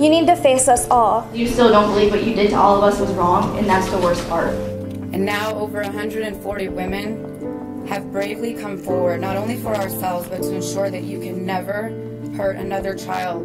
You need to face us all. You still don't believe what you did to all of us was wrong, and that's the worst part. And now over 140 women have bravely come forward, not only for ourselves, but to ensure that you can never hurt another child.